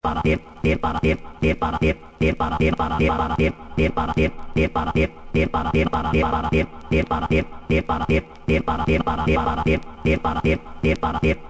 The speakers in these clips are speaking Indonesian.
para tip tip para tip tip para tip tip para tip para tip para tip tip para tip tip para tip tip para tip para tip para tip tip para tip tip para tip tip para tip para tip para tip tip para tip tip para tip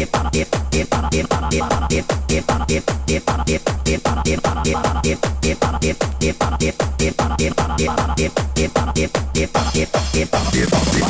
Get up, get up.